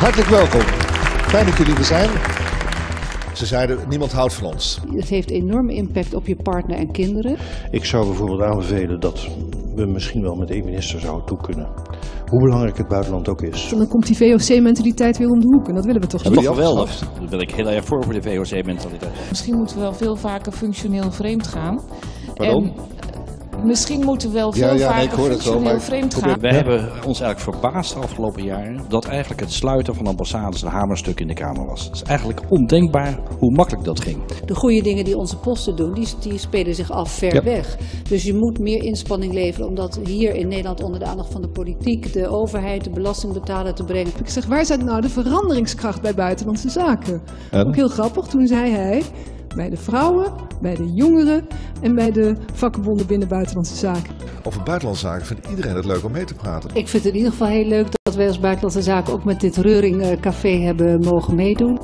Hartelijk welkom. Fijn dat jullie er zijn. Ze zeiden, niemand houdt van ons. Het heeft enorme impact op je partner en kinderen. Ik zou bijvoorbeeld aanbevelen dat we misschien wel met één minister zouden toe kunnen. Hoe belangrijk het buitenland ook is. Dan komt die VOC-mentaliteit weer om de hoek en dat willen we toch Dat niet. is toch die geweldig. Daar ben ik heel erg voor voor de VOC-mentaliteit. Misschien moeten we wel veel vaker functioneel vreemd gaan. Waarom? En, misschien moeten we wel veel Ja, ja, nee, vaker ik hoor het wel, functioneel maar vreemd gaan. Wij hebben ons eigenlijk verbaasd de afgelopen jaren dat eigenlijk het sluiten van ambassades een hamerstuk in de Kamer was. Het is eigenlijk ondenkbaar hoe makkelijk dat ging. De goede dingen die onze posten doen, die, die spelen zich af ver Ja. weg. Dus je moet meer inspanning leveren om dat hier in Nederland onder de aandacht van de politiek, de overheid, de belastingbetaler te brengen. Ik zeg, waar zit nou de veranderingskracht bij buitenlandse zaken? En? Ook heel grappig, toen zei hij, bij de vrouwen, bij de jongeren en bij de vakbonden binnen buitenlandse zaken. Over buitenlandse zaken vindt iedereen het leuk om mee te praten. Ik vind het in ieder geval heel leuk dat wij als Buitenlandse Zaken ook met dit Reuring eh, Café hebben mogen meedoen.